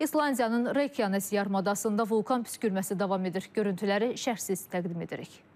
İslandiyanın Reykjanes yarımadasında vulkan püskürməsi davam edir. Görüntüləri şərhsiz təqdim edirik.